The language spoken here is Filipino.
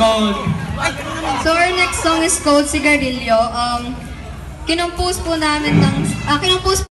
called... So our next song is called Sigarilyo. Um, kinompose po namin ng... Ah, uh, kinompose